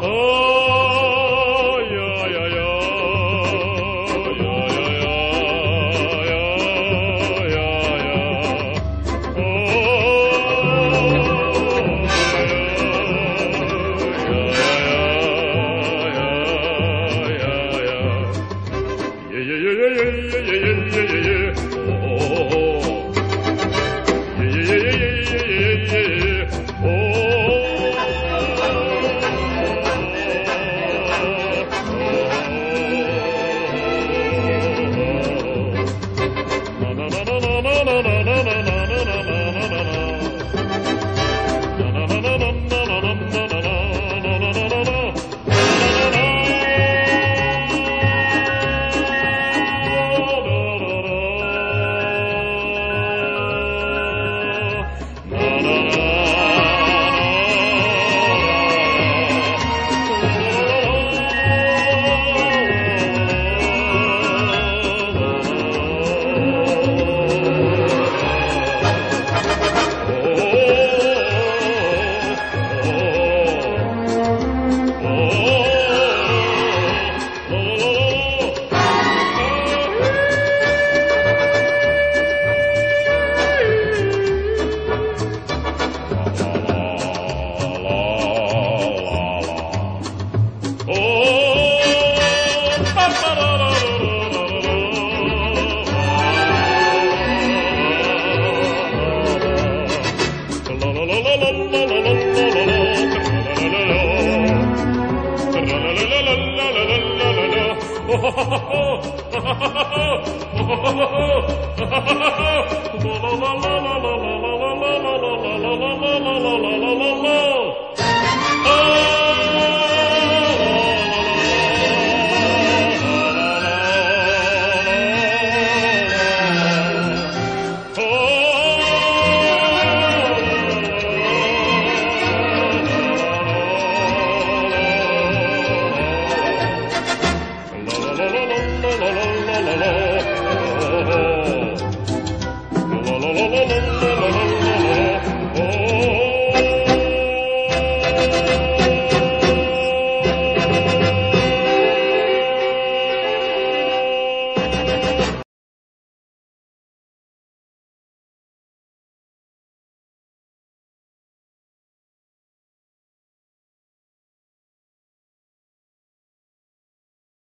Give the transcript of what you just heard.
Oh. no, no, no. la la la la la